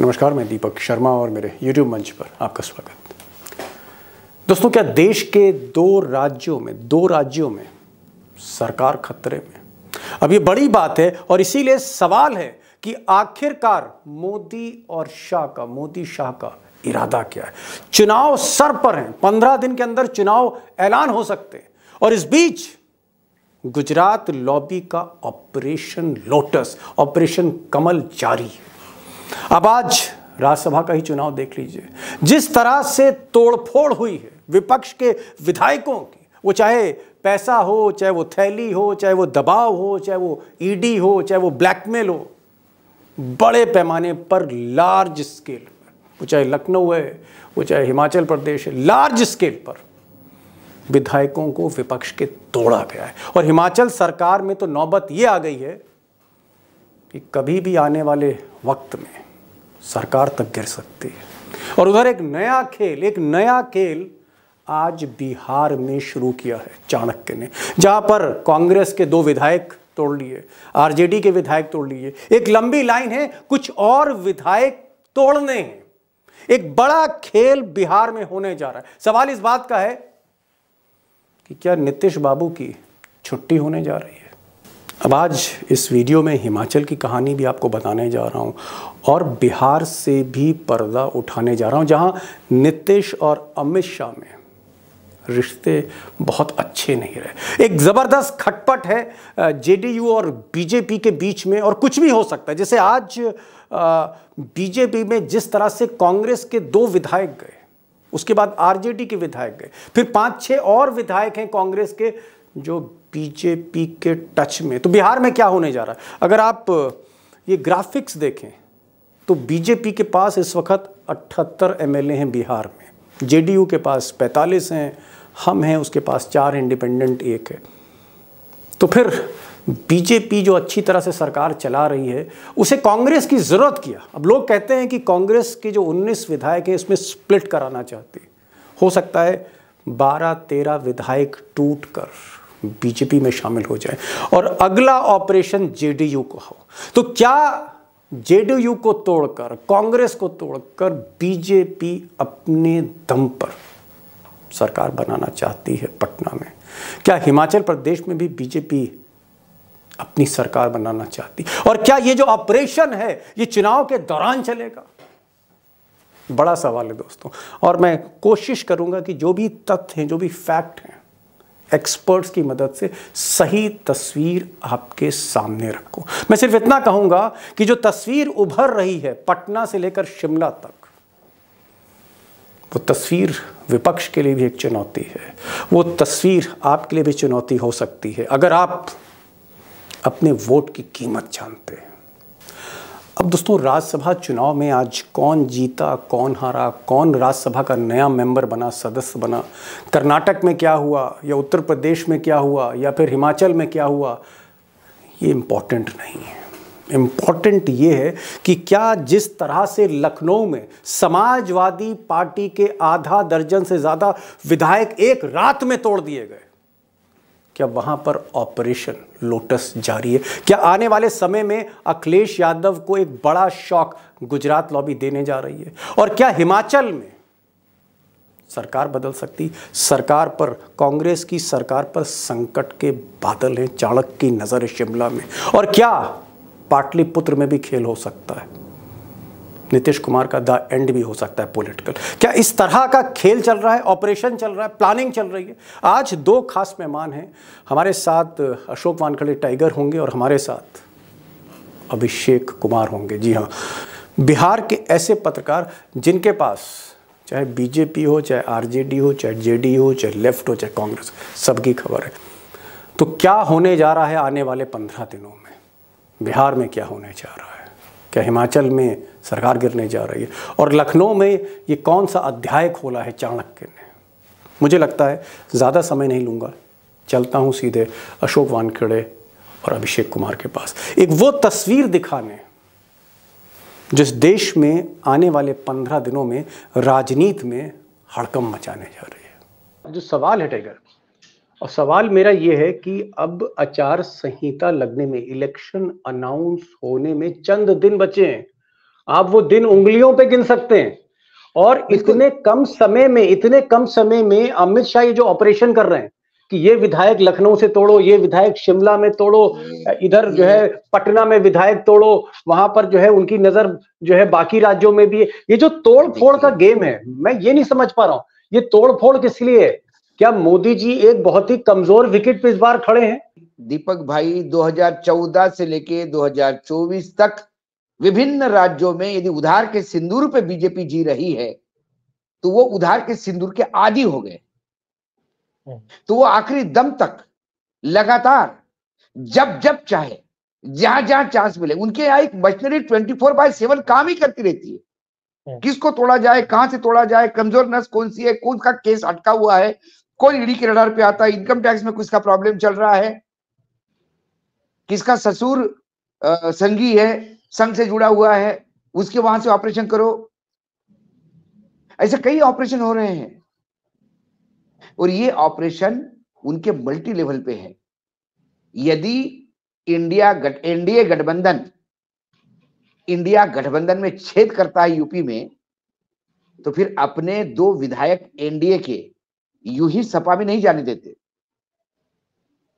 नमस्कार, मैं दीपक शर्मा और मेरे YouTube मंच पर आपका स्वागत। दोस्तों, क्या देश के दो राज्यों में, दो राज्यों में सरकार खतरे में? अब ये बड़ी बात है और इसीलिए सवाल है कि आखिरकार मोदी और शाह का, मोदी शाह का इरादा क्या है? चुनाव सर पर हैं। पंद्रह दिन के अंदर चुनाव ऐलान हो सकते हैं। और इस बीच गुजरात लॉबी का ऑपरेशन लोटस, ऑपरेशन कमल जारी है। अब आज राज्यसभा का ही चुनाव देख लीजिए। जिस तरह से तोड़फोड़ हुई है विपक्ष के विधायकों की, वो चाहे पैसा हो, चाहे वो थैली हो, चाहे वो दबाव हो, चाहे वो ईडी हो, चाहे वो ब्लैकमेल हो, बड़े पैमाने पर लार्ज स्केल पर, वो चाहे लखनऊ है, वो चाहे हिमाचल प्रदेश है लार्ज स्केल पर विधायकों को विपक्ष के तोड़ा गया है। और हिमाचल सरकार में तो नौबत ये आ गई है कि कभी भी आने वाले वक्त में सरकार तक गिर सकती है। और उधर एक नया खेल, एक नया खेल आज बिहार में शुरू किया है चाणक्य ने, जहाँ पर कांग्रेस के दो विधायक तोड़ लिए, आरजेडी के विधायक तोड़ लिए। एक लंबी लाइन है, कुछ और विधायक तोड़ने हैं। एक बड़ा खेल बिहार में होने जा रहा है। सवाल इस बात का है कि क्या नीतीश बाबू की छुट्टी होने जा रही है? अब आज इस वीडियो में हिमाचल की कहानी भी आपको बताने जा रहा हूँ और बिहार से भी पर्दा उठाने जा रहा हूँ, जहाँ नीतीश और अमित शाह में रिश्ते बहुत अच्छे नहीं रहे। एक ज़बरदस्त खटपट है जेडीयू और बीजेपी के बीच में, और कुछ भी हो सकता है। जैसे आज बीजेपी में जिस तरह से कांग्रेस के दो विधायक गए, उसके बाद आरजेडी के विधायक गए, फिर पाँच छह और विधायक हैं कांग्रेस के जो बीजेपी के टच में। तो बिहार में क्या होने जा रहा है? अगर आप ये ग्राफिक्स देखें तो बीजेपी के पास इस वक्त अठहत्तर एमएलए हैं बिहार में। जेडीयू के पास 45 हैं, हम हैं, उसके पास चार इंडिपेंडेंट एक है। तो फिर बीजेपी जो अच्छी तरह से सरकार चला रही है, उसे कांग्रेस की ज़रूरत किया? अब लोग कहते हैं कि कांग्रेस के जो 19 विधायक हैं, इसमें स्प्लिट कराना चाहती हो। सकता है 12-13 विधायक टूट कर। बीजेपी में शामिल हो जाए। और अगला ऑपरेशन जेडीयू को हो। तो क्या जेडीयू को तोड़कर, कांग्रेस को तोड़कर बीजेपी अपने दम पर सरकार बनाना चाहती है पटना में? क्या हिमाचल प्रदेश में भी बीजेपी अपनी सरकार बनाना चाहती? और क्या ये जो ऑपरेशन है, ये चुनाव के दौरान चलेगा? बड़ा सवाल है दोस्तों। और मैं कोशिश करूँगा कि जो भी तथ्य हैं, जो भी फैक्ट हैं एक्सपर्ट्स की मदद से सही तस्वीर आपके सामने रखो। मैं सिर्फ़ इतना कहूँगा कि जो तस्वीर उभर रही है पटना से लेकर शिमला तक, वो तस्वीर विपक्ष के लिए भी एक चुनौती है। वो तस्वीर आपके लिए भी चुनौती हो सकती है। अगर आप अपने वोट की कीमत जानते हैं अब दोस्तों, राज्यसभा चुनाव में आज कौन जीता, कौन हारा, कौन राज्यसभा का नया मेंबर बना, सदस्य बना? कर्नाटक में क्या हुआ, या उत्तर प्रदेश में क्या हुआ, या फिर हिमाचल में क्या हुआ? ये इंपॉर्टेंट नहीं है। इंपॉर्टेंट ये है कि क्या जिस तरह से लखनऊ में समाजवादी पार्टी के आधा दर्जन से ज़्यादा विधायक एक रात में तोड़ दिए गए क्या वहाँ पर ऑपरेशन लोटस जारी है? क्या आने वाले समय में अखिलेश यादव को एक बड़ा शॉक गुजरात लॉबी देने जा रही है? और क्या हिमाचल में सरकार बदल सकती? सरकार पर, कांग्रेस की सरकार पर संकट के बादल हैं, चाणक्य की नज़र शिमला में। और क्या पाटलिपुत्र में भी खेल हो सकता है? नीतीश कुमार का द एंड भी हो सकता है पॉलिटिकल। क्या इस तरह का खेल चल रहा है, ऑपरेशन चल रहा है, प्लानिंग चल रही है? आज दो खास मेहमान हैं। हमारे साथ अशोक वानखड़े टाइगर होंगे और हमारे साथ अभिषेक कुमार होंगे। जी हाँ बिहार के ऐसे पत्रकार जिनके पास चाहे बीजेपी हो, चाहे आरजेडी हो, चाहे जेडी हो, चाहे लेफ़्ट हो, चाहे कांग्रेस, सबकी खबर है। तो क्या होने जा रहा है आने वाले पंद्रह दिनों में? बिहार में क्या होने जा रहा है? क्या हिमाचल में सरकार गिरने जा रही है? और लखनऊ में ये कौन सा अध्याय खोला है चाणक्य ने? मुझे लगता है ज़्यादा समय नहीं लूँगा। चलता हूँ सीधे अशोक वानखेड़े और अभिषेक कुमार के पास। एक वो तस्वीर दिखाने जिस देश में आने वाले पंद्रह दिनों में राजनीति में हड़कम मचाने जा रही है। जो सवाल है, टाइगर और सवाल मेरा ये है कि अब आचार संहिता लगने में इलेक्शन अनाउंस होने में चंद दिन बचे हैं। आप वो दिन उंगलियों पे गिन सकते हैं। और इतने कम समय में इतने कम समय में अमित शाह ये जो ऑपरेशन कर रहे हैं कि ये विधायक लखनऊ से तोड़ो ये विधायक शिमला में तोड़ो इधर जो है पटना में विधायक तोड़ो वहाँ पर जो है उनकी नज़र जो है बाकी राज्यों में भी है। ये जो तोड़ फोड़ का गेम है मैं ये नहीं समझ पा रहा हूँ। ये तोड़ फोड़ किस लिए है? क्या मोदी जी एक बहुत ही कमज़ोर विकेट पे इस बार खड़े हैं? दीपक भाई 2014 से लेके 2024 तक विभिन्न राज्यों में यदि उधार के सिंदूर पे बीजेपी जी रही है तो वो उधार के सिंदूर के आदि हो गए। तो वो आखिरी दम तक लगातार जब जब चाहे जहाँ जहाँ चांस मिले उनके यहाँ एक machinery twenty four by seven काम ही करती रहती है। हम्म। किसको तोड़ा जाए कहाँ से तोड़ा जाए कमज़ोर नस कौन सी है कौन का केस अटका हुआ है कौन ईडी के रडार पे आता है इनकम टैक्स में किसका प्रॉब्लम चल रहा है? किसका ससुर संगी है, संघ से जुड़ा हुआ है, उसके वहाँ से ऑपरेशन करो। ऐसे कई ऑपरेशन हो रहे हैं। और ये ऑपरेशन उनके मल्टी लेवल पे है। यदि इंडिया गट एनडीए गठबंधन इंडिया गठबंधन में छेद करता है यूपी में तो फिर अपने दो विधायक एनडीए के यू ही सपा में नहीं जाने देते।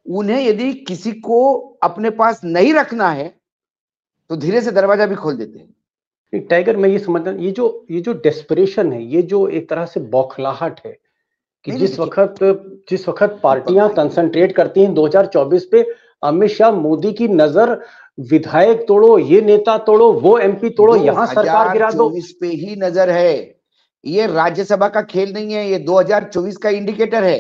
उन्हें यदि किसी को अपने पास नहीं रखना है तो धीरे से दरवाज़ा भी खोल देते हैं। टाइगर मैं ये समझता ये जो ये जो डेस्परेशन है ये जो एक तरह से बौखलाहट है कि जिस वक्त जिस वक्त पार्टियाँ कंसंट्रेट करती हैं 2024 पे अमित शाह मोदी की नज़र विधायक तोड़ो ये नेता तोड़ो वो एमपी तोड़ो यहाँ सरकार गिरा दो। इस पे ही नज़र है। ये राज्यसभा का खेल नहीं है ये 2024 का इंडिकेटर है।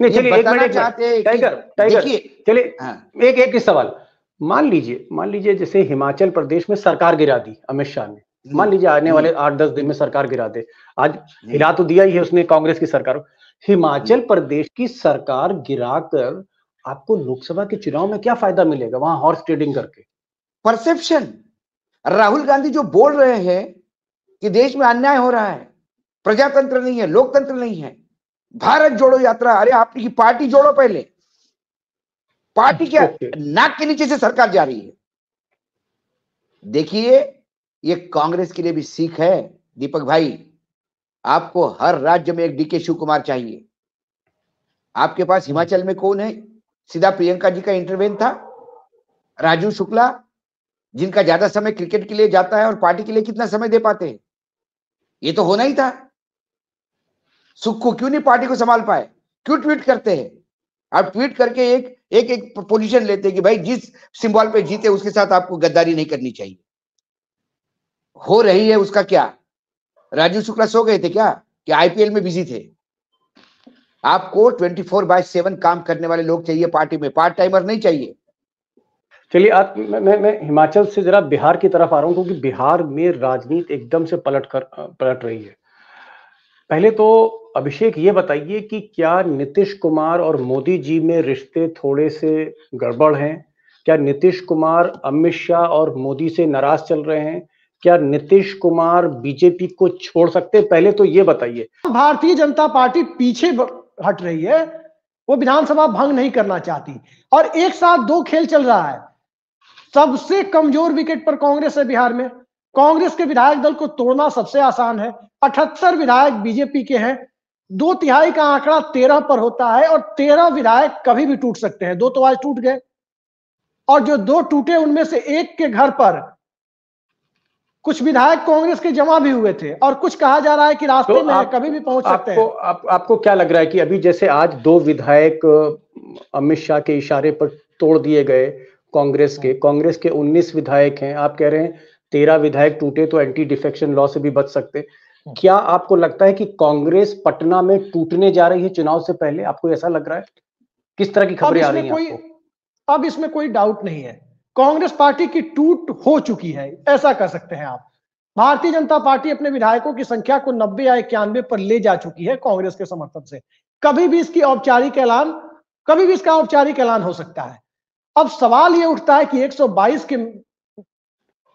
नहीं चलिए एक मिनट चाहते टाइगर टाइगर चलिए हाँ। एक एक सवाल। मान लीजिए मान लीजिए जैसे हिमाचल प्रदेश में सरकार गिरा दी अमित शाह ने। मान लीजिए आने वाले। आठ दस दिन में सरकार गिरा दे। आज। हिला तो दिया ही है उसने कांग्रेस की सरकार हिमाचल प्रदेश की सरकार गिराकर आपको लोकसभा के चुनाव में क्या फ़ायदा मिलेगा? वहाँ हॉर्स ट्रेडिंग करके। परसेप्शन। राहुल गांधी जो बोल रहे हैं कि देश में अन्याय हो रहा है प्रजातंत्र नहीं है लोकतंत्र नहीं है। भारत जोड़ो यात्रा अरे आपकी पार्टी जोड़ो पहले। पार्टी क्या नाक के नीचे से सरकार जा रही है। देखिए ये कांग्रेस के लिए भी सीख है। दीपक भाई आपको हर राज्य में एक डीके शिव कुमार चाहिए। आपके पास हिमाचल में कौन है? सीधा प्रियंका जी का इंटरवेन था राजू शुक्ला जिनका ज़्यादा समय क्रिकेट के लिए जाता है और पार्टी के लिए कितना समय दे पाते हैं? ये तो होना ही था। सुख क्यों नहीं पार्टी को संभाल पाए? क्यों ट्वीट करते हैं? आप ट्वीट करके एक एक एक पोजीशन लेते हैं कि भाई जिस सिंबल पे जीते, उसके साथ आपको गद्दारी नहीं करनी चाहिए। हो रही है उसका क्या? राजीव शुक्ला सो गए थे क्या? कि आईपीएल में बिज़ी थे। आपको 24 फोर बाय सेवन काम करने वाले लोग चाहिए पार्टी में। पार्ट टाइमर नहीं चाहिए। चलिए मैं, मैं मैं हिमाचल से जरा बिहार की तरफ़ आ रहा हूँ क्योंकि बिहार में राजनीति एकदम से पलट कर पलट रही है। पहले तो अभिषेक ये बताइए कि क्या नीतीश कुमार और मोदी जी में रिश्ते थोड़े से गड़बड़ हैं? क्या नीतीश कुमार अमित शाह और मोदी से नाराज़ चल रहे हैं? क्या नीतीश कुमार बीजेपी को छोड़ सकते पहले तो ये बताइए। भारतीय जनता पार्टी पीछे हट रही है। वो विधानसभा भंग नहीं करना चाहती। और एक साथ दो खेल चल रहा है। सबसे कमज़ोर विकेट पर कांग्रेस है बिहार में। कांग्रेस के विधायक दल को तोड़ना सबसे आसान है। अठहत्तर विधायक बीजेपी के हैं। दो तिहाई का आंकड़ा तेरह पर होता है और तेरह विधायक कभी भी टूट सकते हैं। दो तो आज टूट गए। और जो दो टूटे उनमें से एक के घर पर कुछ विधायक कांग्रेस के जमा भी हुए थे और कुछ कहा जा रहा है कि रास्ते तो में आप, कभी भी पहुँच सकते हैं। आप, आपको क्या लग रहा है कि अभी जैसे आज दो विधायक अमित शाह के इशारे पर तोड़ दिए गए कांग्रेस के। कांग्रेस के 19 विधायक हैं। आप कह रहे हैं तेरह विधायक टूटे तो एंटी डिफेक्शन लॉ से भी बच सकते। क्या आपको लगता है कि कांग्रेस पटना में टूटने जा रही है चुनाव से पहले? आपको ऐसा लग रहा है? किस तरह की खबरें आ रही हैं अब इसमें कोई डाउट नहीं है। कांग्रेस पार्टी की टूट हो चुकी है ऐसा कर सकते हैं आप। भारतीय जनता पार्टी अपने विधायकों की संख्या को नब्बे या इक्यानवे पर ले जा चुकी है कांग्रेस के समर्थन से। कभी भी इसकी औपचारिक ऐलान कभी भी इसका औपचारिक ऐलान हो सकता है। अब सवाल ये उठता है कि 122 के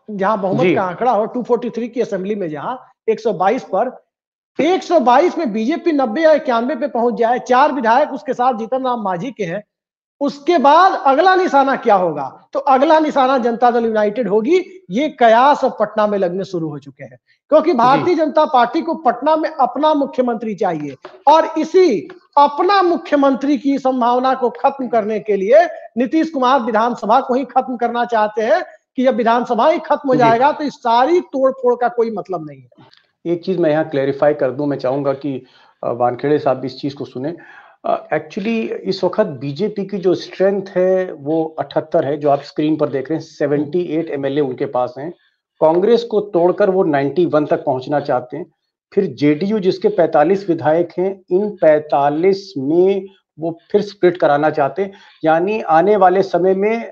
जहाँ बहुमत का आंकड़ा हो 243 की असेंबली में जहाँ 122 पर 122 में बीजेपी नब्बे या इक्यानवे पे पहुँच जाए चार विधायक उसके साथ जीतन राम मांझी के हैं उसके बाद अगला निशाना क्या होगा? तो अगला निशाना जनता दल यूनाइटेड होगी ये कयास अब पटना में लगने शुरू हो चुके हैं क्योंकि भारतीय जनता पार्टी को पटना में अपना मुख्यमंत्री चाहिए और इसी अपना मुख्यमंत्री की संभावना को खत्म करने के लिए नीतीश कुमार विधानसभा को ही खत्म करना चाहते हैं कि जब विधानसभा ही खत्म हो जाएगा तो इस सारी तोड़ फोड़ का कोई मतलब नहीं है। एक चीज़ मैं यहाँ क्लेरिफाई कर दूँ मैं चाहूँगा कि वानखेड़े साहब भी इस चीज़ को सुने। एक्चुअली uh, इस वक्त बीजेपी की जो स्ट्रेंथ है वो अठहत्तर है जो आप स्क्रीन पर देख रहे हैं सेवेंटी एट एमएलए उनके पास हैं। कांग्रेस को तोड़कर वो 91 तक पहुँचना चाहते हैं। फिर जेडीयू जिसके 45 विधायक हैं, इन 45 में वो फिर स्प्लिट कराना चाहते यानी आने वाले समय में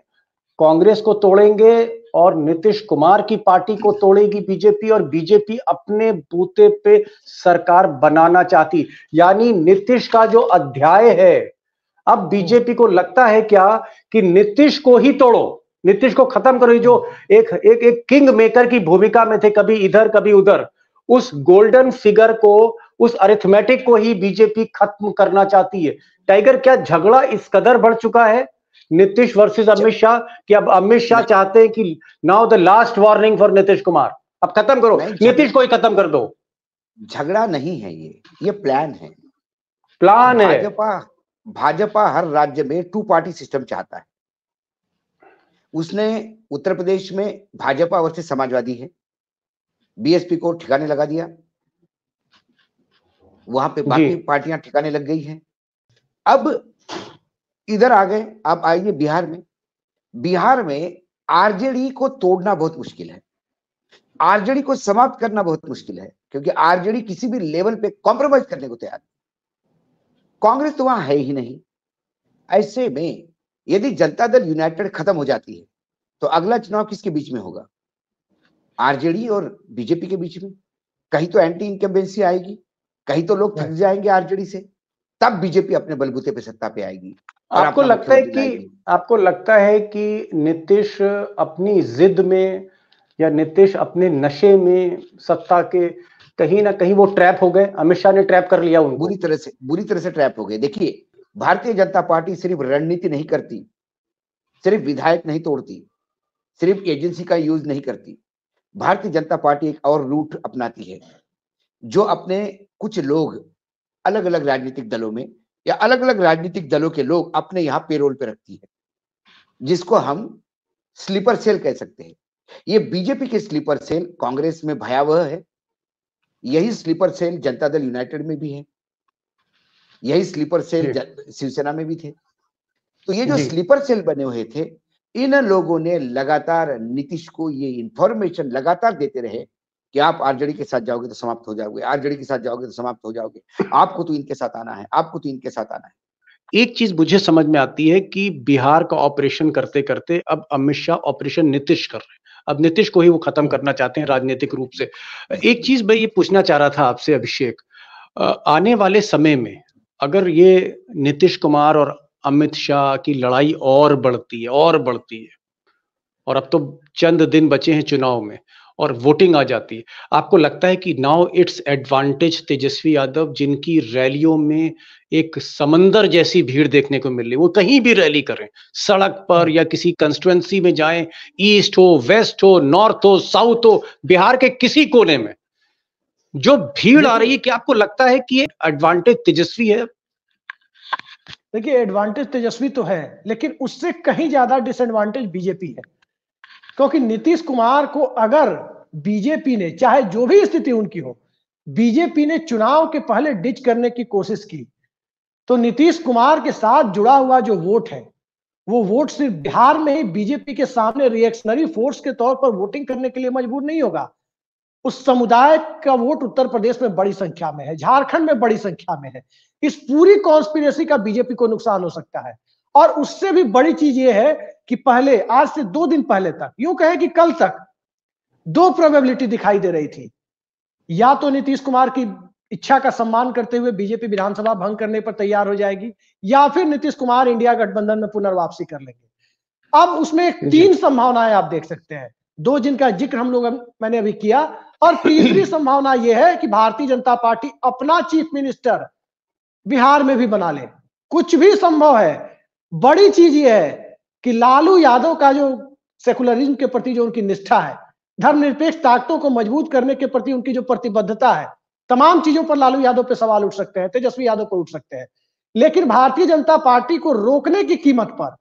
कांग्रेस को तोड़ेंगे और नीतीश कुमार की पार्टी को तोड़ेगी बीजेपी और बीजेपी अपने बूते पे सरकार बनाना चाहती। यानी नीतीश का जो अध्याय है, अब बीजेपी को लगता है क्या कि नीतीश को ही तोड़ो, नीतीश को खत्म करो। जो एक एक एक किंग मेकर की भूमिका में थे, कभी इधर, कभी उधर। उस गोल्डन फिगर को उस अरिथमेटिक को ही बीजेपी खत्म करना चाहती है। टाइगर क्या झगड़ा इस कदर बढ़ चुका है? नीतीश वर्सेस अमित शाह कि अब अमित शाह चाहते हैं कि now the last warning for Nitish Kumar अब खत्म करो। नीतीश को ही खत्म कर दो। झगड़ा नहीं है ये। ये प्लान है। प्लान है। भाजपा भाजपा हर राज्य में टू पार्टी सिस्टम चाहता है। उसने उत्तर प्रदेश में भाजपा वर्सेस समाजवादी है। बीएसपी को ठिकाने लगा दिया। वहाँ पे बाकी पार्टियाँ ठिकाने लग गई हैं। अब इधर आ गए आप आइए बिहार में। बिहार में आरजेडी को तोड़ना बहुत मुश्किल है। आरजेडी को समाप्त करना बहुत मुश्किल है क्योंकि आरजेडी किसी भी लेवल पे कॉम्प्रोमाइज करने को तैयार कांग्रेस तो वहाँ है ही नहीं। ऐसे में यदि जनता दल यूनाइटेड खत्म हो जाती है तो अगला चुनाव किसके बीच में होगा? आरजेडी और बीजेपी के बीच में। कहीं तो एंटी इनकम्बेंसी आएगी कहीं तो लोग थक जाएँगे आरजेडी से तब बीजेपी अपने बलबूते पे सत्ता पे आएगी आपको लगता है कि आपको लगता है कि नीतीश अपनी जिद में या नीतीश अपने नशे में सत्ता के कहीं ना कहीं वो ट्रैप हो गए? अमित शाह ने ट्रैप कर लिया उनको। बुरी तरह से बुरी तरह से ट्रैप हो गए। देखिए भारतीय जनता पार्टी सिर्फ़ रणनीति नहीं करती सिर्फ़ विधायक नहीं तोड़ती सिर्फ़ एजेंसी का यूज़ नहीं करती। भारतीय जनता पार्टी एक और रूट अपनाती है जो अपने कुछ लोग अलग अलग राजनीतिक दलों में या अलग अलग राजनीतिक दलों के लोग अपने यहाँ पेरोल पे रखती है जिसको हम स्लीपर सेल कह सकते हैं। ये बीजेपी के स्लीपर सेल कांग्रेस में भयावह है यही sleeper cell Janata Dal United में भी है यही स्लीपर सेल शिवसेना में भी थे। तो ये जो। स्लीपर सेल बने हुए थे इन लोगों ने लगातार नीतीश को ये इंफॉर्मेशन लगातार देते रहे कि आप आरजेडी के साथ जाओगे तो समाप्त हो जाओगे, आरजेडी के साथ जाओगे तो समाप्त हो जाओगे। आपको तो इनके साथ आना है, आपको तो इनके साथ आना है। एक चीज़ मुझे समझ में आती है कि बिहार का ऑपरेशन करते करते अब अमित शाह ऑपरेशन नीतीश कर रहे हैं। अब नीतीश को ही वो खत्म करना चाहते हैं राजनीतिक रूप से। एक चीज़ मैं ये पूछना चाह रहा था आपसे, अभिषेक। आने वाले समय में अगर ये नीतीश कुमार और अमित शाह की लड़ाई और बढ़ती है और बढ़ती है। और अब तो चंद दिन बचे हैं चुनाव में और वोटिंग आ जाती है। आपको लगता है कि now it's advantage Tejashwi Yadav जिनकी रैलियों में एक समंदर जैसी भीड़ देखने को मिल रही वो कहीं भी रैली करें सड़क पर या किसी कंस्टिट्युएंसी में जाएँ ईस्ट हो वेस्ट हो नॉर्थ हो साउथ हो बिहार के किसी कोने में जो भीड़ आ रही है क्या आपको लगता है कि एडवांटेज तेजस्वी है? देखिए एडवांटेज तेजस्वी तो है, लेकिन उससे कहीं ज़्यादा डिसएडवांटेज बीजेपी है। क्योंकि नीतीश कुमार को अगर बीजेपी ने, चाहे जो भी स्थिति उनकी हो बीजेपी ने चुनाव के पहले डिच करने की कोशिश की तो नीतीश कुमार के साथ जुड़ा हुआ जो वोट है, वो वोट सिर्फ़ बिहार में ही बीजेपी के सामने रिएक्शनरी फोर्स के तौर पर वोटिंग करने के लिए मजबूर नहीं होगा। उस समुदाय का वोट उत्तर प्रदेश में बड़ी संख्या में है झारखंड में बड़ी संख्या में है। इस पूरी कॉन्स्पिरेसी का बीजेपी को नुकसान हो सकता है। और उससे भी बड़ी चीज़ ये है कि पहले आज से दो दिन पहले तक यूँ कहे कि कल तक दो प्रोबेबिलिटी दिखाई दे रही थी। या तो नीतीश कुमार की इच्छा का सम्मान करते हुए बीजेपी विधानसभा भंग करने पर तैयार हो जाएगी या फिर नीतीश कुमार इंडिया गठबंधन में पुनर्वापसी कर लेंगे। अब उसमें तीन संभावनाएँ आप देख सकते हैं। दो जिनका ज़िक्र हम लोग मैंने अभी किया और तीसरी संभावना यह है कि भारतीय जनता पार्टी अपना चीफ मिनिस्टर बिहार में भी बना ले। कुछ भी संभव है। बड़ी चीज़ ये है कि लालू यादव का जो सेकुलरिज्म के प्रति जो उनकी निष्ठा है, धर्मनिरपेक्ष ताकतों को मज़बूत करने के प्रति उनकी जो प्रतिबद्धता है, तमाम चीज़ों पर लालू यादव पे सवाल उठ सकते हैं, तेजस्वी यादव पर उठ सकते हैं। लेकिन भारतीय जनता पार्टी को रोकने की कीमत पर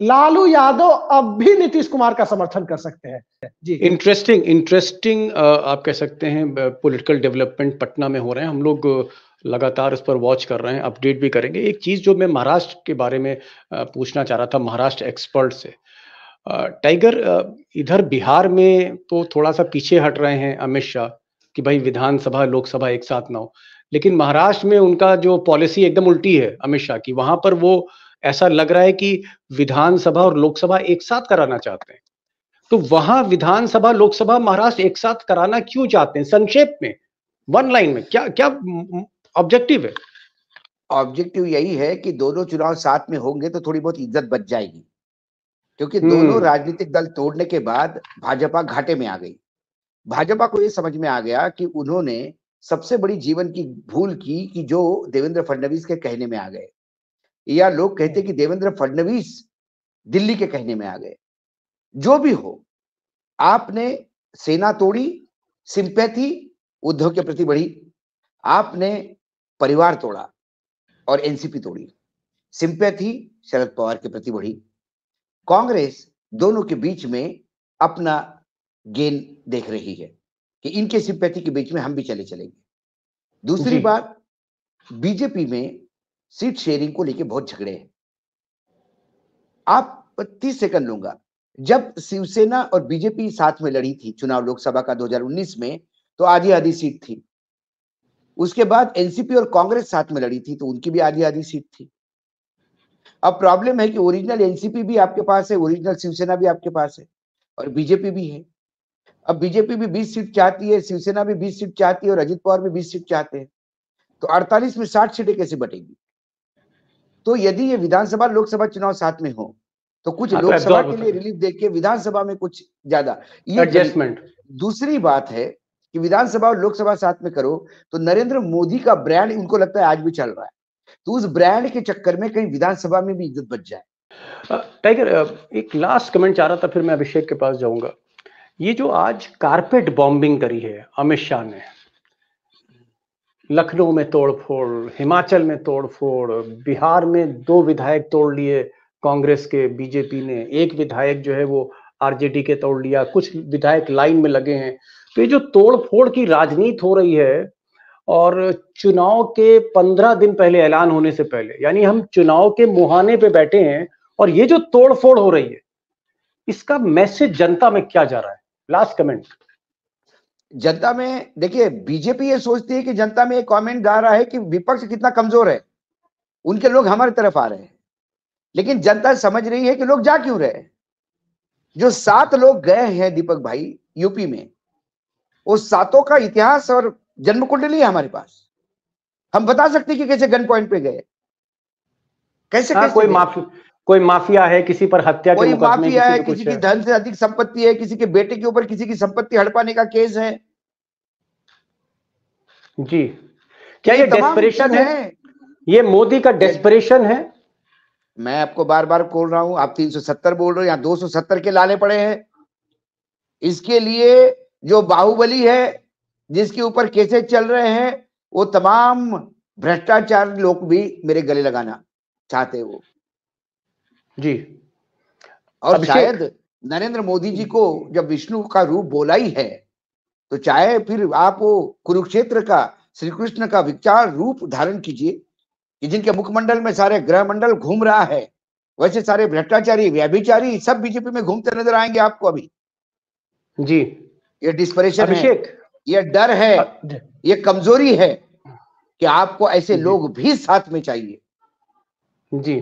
लालू यादव अब भी नीतीश कुमार का समर्थन कर सकते हैं। जी। इंटरेस्टिंग इंटरेस्टिंग आप कह सकते हैं पॉलिटिकल डेवलपमेंट पटना में हो रहे हैं। हम लोग लगातार इस पर वॉच कर रहे हैं अपडेट भी करेंगे। एक चीज़ जो मैं महाराष्ट्र के बारे में पूछना चाह रहा था महाराष्ट्र एक्सपर्ट से। टाइगर इधर बिहार में तो थोड़ा सा पीछे हट रहे हैं अमित शाह कि भाई विधानसभा, लोकसभा एक साथ ना हो। लेकिन महाराष्ट्र में उनका जो पॉलिसी एकदम उल्टी है अमित शाह की, वहाँ पर वो ऐसा लग रहा है कि विधानसभा और लोकसभा एक साथ कराना चाहते हैं। तो वहाँ विधानसभा लोकसभा महाराष्ट्र एक साथ कराना क्यों चाहते हैं? संक्षेप में वन लाइन में क्या क्या ऑब्जेक्टिव है? ऑब्जेक्टिव यही है कि दोनों चुनाव साथ में होंगे तो थोड़ी बहुत इज़्ज़त बच जाएगी। क्योंकि दोनों हम्म। राजनीतिक दल तोड़ने के बाद भाजपा घाटे में आ गई। भाजपा को यह समझ में आ गया कि उन्होंने सबसे बड़ी जीवन की भूल की कि जो देवेंद्र फडणवीस के कहने में आ गए। या लोग कहते कि देवेंद्र फडणवीस दिल्ली के कहने में आ गए। जो भी हो आपने सेना तोड़ी सिंपैथी उद्धव के प्रति बढ़ी आपने परिवार तोड़ा और एनसीपी तोड़ी सिंपैथी शरद पवार के प्रति बढ़ी। कांग्रेस दोनों के बीच में अपना गेन देख रही है कि इनके सिंपैथी के बीच में हम भी चले चलेंगे। दूसरी बात बीजेपी में सीट शेयरिंग को लेके बहुत झगड़े हैं। आप तीस सेकंड लूँगा। जब शिवसेना और बीजेपी साथ में लड़ी थी चुनाव लोकसभा का 2019 में तो आधी आधी सीट थी। उसके बाद एनसीपी और कांग्रेस साथ में लड़ी थी तो उनकी भी आधी आधी सीट थी। अब प्रॉब्लम है कि ओरिजिनल एनसीपी भी आपके पास है, ओरिजिनल शिवसेना भी आपके पास है, और बीजेपी भी है। अब बीजेपी भी 20 सीट चाहती है, शिवसेना भी 20 सीट चाहती है, और अजित पवार भी 20 सीट चाहते हैं। तो 48 में 60 सीटें कैसे बटेगी? तो यदि ये विधानसभा लोकसभा चुनाव साथ में हो तो कुछ लोकसभा के लिए रिलीफ देके विधानसभा में कुछ ज़्यादा ये एडजस्टमेंट दूसरी बात है कि विधानसभा और लोकसभा साथ में करो तो नरेंद्र मोदी का ब्रांड उनको लगता है आज भी चल रहा है। तो उस ब्रांड के चक्कर में कहीं विधानसभा में भी इज़्ज़त बच जाए। टाइगर एक लास्ट कमेंट चाह रहा था फिर मैं अभिषेक के पास जाऊँगा। ये जो आज कारपेट बॉम्बिंग करी है अमित शाह ने लखनऊ में तोड़फोड़, हिमाचल में तोड़फोड़, बिहार में दो विधायक तोड़ लिए कांग्रेस के बीजेपी ने। एक विधायक जो है वो आरजेडी के तोड़ लिया, कुछ विधायक लाइन में लगे हैं। तो ये जो तोड़फोड़ की राजनीति हो रही है और चुनाव के पंद्रह दिन पहले, ऐलान होने से पहले, यानी हम चुनाव के मुहाने पे बैठे हैं और ये जो तोड़फोड़ हो रही है, इसका मैसेज जनता में क्या जा रहा है? Last comment. जनता में देखिए बीजेपी ये सोचती है कि जनता में एक कमेंट जा रहा है कि विपक्ष कितना कमज़ोर है। उनके लोग हमारी तरफ़ आ रहे हैं। लेकिन जनता समझ रही है कि लोग जा क्यों रहे जो सात लोग गए हैं दीपक भाई यूपी में वो सातों का इतिहास और जन्म कुंडली है हमारे पास। हम बता सकते कि कैसे गन पॉइंट पे गए। कैसे, हाँ, कैसे कोई माफ़ी कोई माफिया है किसी पर हत्या कोई माफिया है किसी की धन से अधिक संपत्ति है किसी के बेटे के ऊपर किसी की संपत्ति हड़पाने का केस है। जी। क्या ये डेस्परेशन है? है। ये मोदी का डेस्परेशन है? मैं आपको बार बार बोल रहा हूँ आप 370 बोल रहे हो यहाँ 270 के लाले पड़े हैं। इसके लिए जो बाहुबली है जिसके ऊपर केसेस चल रहे हैं वो तमाम भ्रष्टाचार लोग भी मेरे गले लगाना चाहते वो। जी। और शायद नरेंद्र मोदी जी को जब विष्णु का रूप बोला ही है तो चाहे फिर आप वो कुरुक्षेत्र का श्री कृष्ण का विचार रूप धारण कीजिए कि जिनके मुखमंडल में सारे ग्रह मंडल घूम रहा है वैसे सारे भ्रष्टाचारी व्याभिचारी सब बीजेपी में घूमते नज़र आएँगे आपको अभी। जी। ये डिस्परेशन है ये डर है ये कमज़ोरी है कि आपको ऐसे लोग भी साथ में चाहिए। जी।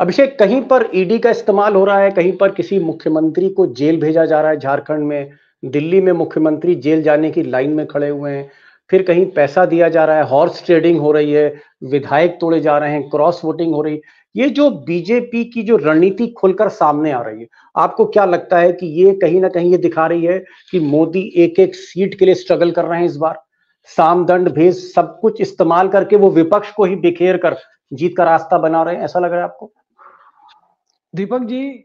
अभिषेक, कहीं पर ईडी का इस्तेमाल हो रहा है? कहीं पर किसी मुख्यमंत्री को जेल भेजा जा रहा है झारखंड में? दिल्ली में मुख्यमंत्री जेल जाने की लाइन में खड़े हुए हैं। फिर कहीं पैसा दिया जा रहा है, हॉर्स ट्रेडिंग हो रही है, विधायक तोड़े जा रहे हैं, क्रॉस वोटिंग हो रही है। ये जो बीजेपी की जो रणनीति खुलकर सामने आ रही है, आपको क्या लगता है कि ये कहीं ना कहीं ये दिखा रही है कि मोदी एक एक सीट के लिए स्ट्रगल कर रहे हैं इस बार? साम दंड भेज सब कुछ इस्तेमाल करके वो विपक्ष को ही बिखेर कर जीत का रास्ता बना रहे हैं, ऐसा लग रहा है आपको? दीपक जी,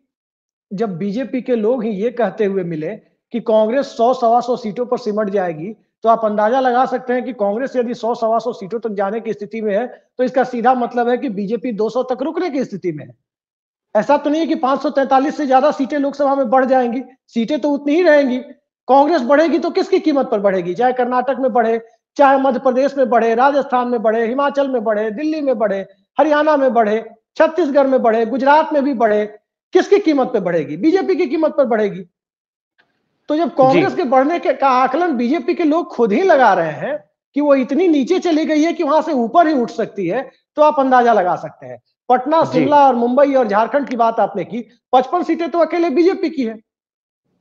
जब बीजेपी के लोग ही ये कहते हुए मिले कि कांग्रेस सौ सवा सौ सीटों पर सिमट जाएगी तो आप अंदाज़ा लगा सकते हैं कि कांग्रेस यदि सौ सवा सौ सीटों तक जाने की स्थिति में है तो इसका सीधा मतलब है कि बीजेपी 200 तक रुकने की स्थिति में है। ऐसा तो नहीं है कि 543 से ज़्यादा सीटें लोकसभा में बढ़ जाएँगी, सीटें तो उतनी ही रहेंगी। कांग्रेस बढ़ेगी तो किसकी कीमत पर बढ़ेगी? चाहे कर्नाटक में बढ़े, चाहे मध्य प्रदेश में बढ़े, राजस्थान में बढ़े, हिमाचल में बढ़े, दिल्ली में बढ़े, हरियाणा में बढ़े छत्तीसगढ़ में बढ़े गुजरात में भी बढ़े किसकी कीमत पर बढ़ेगी? बीजेपी की कीमत पर बढ़ेगी। तो जब कांग्रेस के बढ़ने के का आकलन बीजेपी के लोग खुद ही लगा रहे हैं कि वो इतनी नीचे चली गई है कि वहाँ से ऊपर ही उठ सकती है तो आप अंदाज़ा लगा सकते हैं। पटना शिमला और मुंबई और झारखंड की बात आपने की पचपन सीटें तो अकेले बीजेपी की है।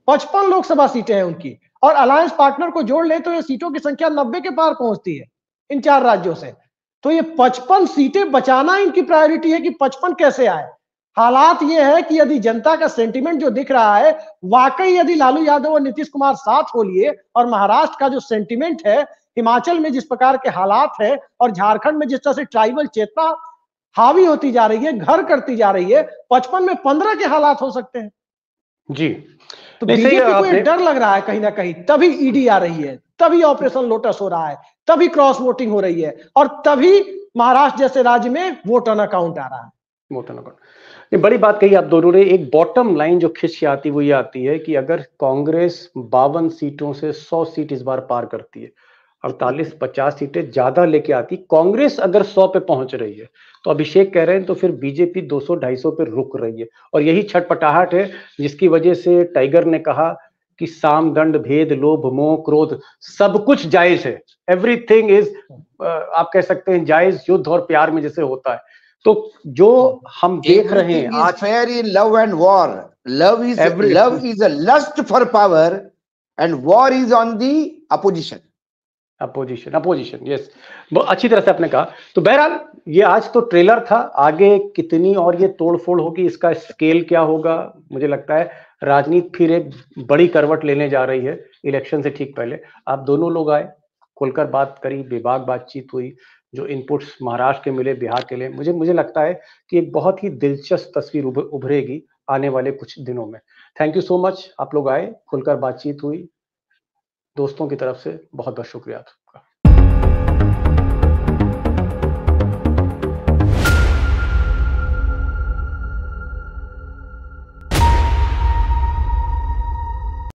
पचपन लोकसभा सीटें हैं उनकी। और अलायंस पार्टनर को जोड़ ले तो ये सीटों की संख्या नब्बे के पार पहुँचती है इन चार राज्यों से। तो ये पचपन सीटें बचाना इनकी प्रायोरिटी है कि पचपन कैसे आए। हालात ये है कि यदि जनता का सेंटिमेंट जो दिख रहा है वाकई यदि लालू यादव और नीतीश कुमार साथ हो लिए और महाराष्ट्र का जो सेंटिमेंट है हिमाचल में जिस प्रकार के हालात है और झारखंड में जिस तरह से ट्राइबल चेतना हावी होती जा रही है घर करती जा रही है पचपन में पंद्रह के हालात हो सकते हैं। जी। तो बीजेपी को डर लग रहा है कहीं ना कहीं तभी ईडी आ रही है तभी ऑपरेशन लोटस हो रहा है। तभी क्रॉस वोटिंग हो रही है और तभी महाराष्ट्र जैसे राज्य में वोट ऑन अकाउंट आ रहा है। वोट ऑन अकाउंट बड़ी बात कही आप दोनों ने, एक बॉटम लाइन जो खिंच के आती वो ये आती है कि अगर कांग्रेस बावन सीटों से सौ सीट इस बार पार करती है, अड़तालीस, पचास सीटें ज़्यादा लेके आती, कांग्रेस अगर सौ पे पहुँच रही है तो अभिषेक कह रहे हैं तो फिर बीजेपी 200 250 पे रुक रही है। और यही छटपटाहट है जिसकी वजह से टाइगर ने कहा कि साम दंड भेद लोभ मोह क्रोध सब कुछ जायज़ है। एवरीथिंग इज़ आप कह सकते हैं जायज़ युद्ध और प्यार में जैसे होता है। तो जो हम देख रहे हैं आज fair in love and war love is love is a lust for power and war is on the opposition opposition opposition yes अच्छी तरह से आपने कहा। तो बहरहाल ये आज तो ट्रेलर था। आगे कितनी और ये तोड़फोड़ होगी इसका स्केल क्या होगा मुझे लगता है राजनीति फिर एक बड़ी करवट लेने जा रही है, इलेक्शन से ठीक पहले। आप दोनों लोग आए, खुलकर बात करी, विभाग बातचीत हुई, जो इनपुट्स महाराष्ट्र के मिले, बिहार के लिए। मुझे मुझे लगता है कि एक बहुत ही दिलचस्प तस्वीर उभरेगी आने वाले कुछ दिनों में। थैंक यू सो मच आप लोग आए, खुलकर बातचीत हुई। दोस्तों की तरफ़ से बहुत बहुत शुक्रिया।